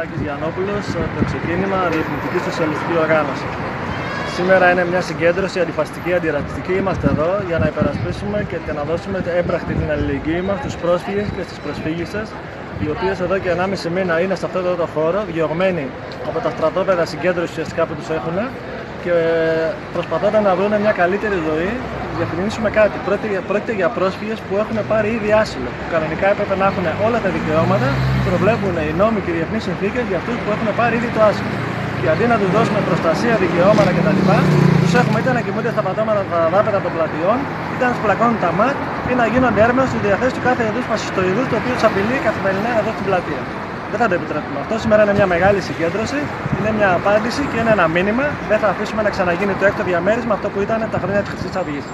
Τάκης Γιαννόπουλος, το ξεκίνημα Διεθνητική Σοσιαλιστική Οργάνωση. Σήμερα είναι μια συγκέντρωση αντιφαστική, αντιρατσιστική. Είμαστε εδώ για να υπερασπίσουμε και να δώσουμε έμπρακτη την αλληλεγγύη μας στους πρόσφυγες και στις προσφύγησε, οι οποίες εδώ και 1,5 μήνα είναι σε αυτό το χώρο, διωγμένοι από τα στρατόπεδα συγκέντρωση ουσιαστικά που τους έχουν και προσπαθώντα να βρουν μια καλύτερη ζωή, διευκρινίσουμε κάτι. Πρόκειται για πρόσφυγες που έχουν πάρει ήδη άσυλο. Που κανονικά έπρεπε να έχουν όλα τα δικαιώματα που προβλέπουν οι νόμοι και οι διεθνείς συνθήκες για αυτούς που έχουν πάρει ήδη το άσυλο. Και αντί να τους δώσουμε προστασία, δικαιώματα κτλ., τους έχουμε είτε να κοιμούνται στα πατώματα τα δάπεδα των πλατιών, είτε να τους πλακώνουν τα ΜΑΤ ή να γίνονται έρμεος στη διαθέση του κάθε είδους φασιστοειδούς το οποίο τους απειλεί καθημερινά εδώ στην πλατεία. Δεν θα το επιτρέπουμε αυτό. Σήμερα είναι μια μεγάλη συγκέντρωση, είναι μια απάντηση και είναι ένα μήνυμα. Δεν θα αφήσουμε να ξαναγίνει το έκτο διαμέρισμα αυτό που ήταν τα χρόνια της Χρυσής Αυγής.